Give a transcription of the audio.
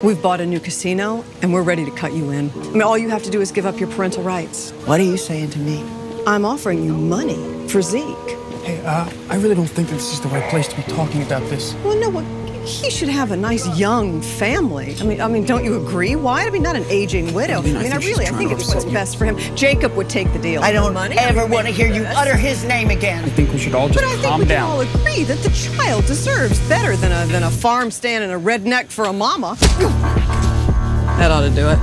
We've bought a new casino and we're ready to cut you in. I mean, all you have to do is give up your parental rights. What are you saying to me? I'm offering you money for Zeke. Hey, uh, I really don't think this is the right place to be talking about this. Well, no, well, he should have a nice young family. I mean, I mean, don't you agree? Why? I mean, not an aging widow. I mean, I, think she's really, I think it's what's you. best for him. Jacob would take the deal. I don't Money? ever want to hear you Yes. utter his name again. I think we should all just calm down. But I think calm we can down. all agree that the child deserves better than a than a farm stand and a redneck for a mama. That ought to do it.